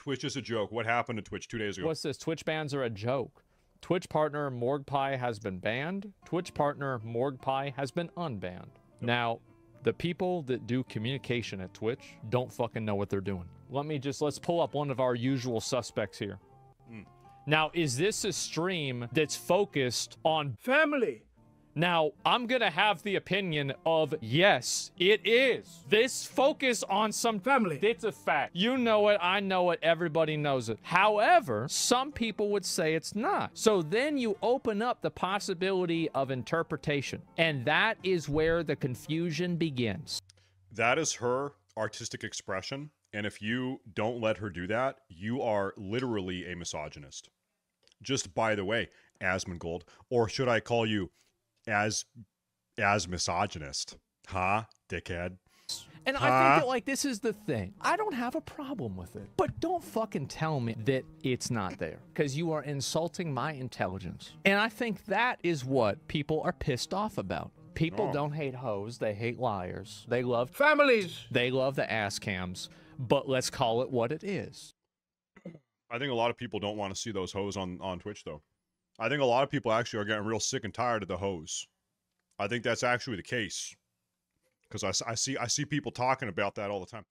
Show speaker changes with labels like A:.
A: Twitch is a joke. What happened to Twitch two days ago?
B: What's this? Twitch bans are a joke. Twitch partner Morgpie has been banned. Twitch partner Morgpie has been unbanned. Now, the people that do communication at Twitch don't fucking know what they're doing. Let me just let's pull up one of our usual suspects here. Hmm. Now, is this a stream that's focused on
C: Family.
B: Now, I'm going to have the opinion of yes, it is. This focus on some
C: Family.
B: It's a fact. You know it, I know it, everybody knows it. However, some people would say it's not. So then you open up the possibility of interpretation. And that is where the confusion begins.
A: That is her artistic expression. And if you don't let her do that, you are literally a misogynist. Just by the way, Asmongold, or should I call you as as misogynist? Huh, dickhead?
B: And I think that, like, this is the thing. I don't have a problem with it. But don't fucking tell me that it's not there because you are insulting my intelligence. And I think that is what people are pissed off about. People
A: Oh.
B: don't hate hoes, they hate liars. They love
C: Families.
B: they love the ass cams, but let's call it what it is.
A: I think a lot of people don't want to see those hoes on on Twitch though. I think a lot of people actually are getting real sick and tired of the hoes. I think that's actually the case because I, I see I see people talking about that all the time.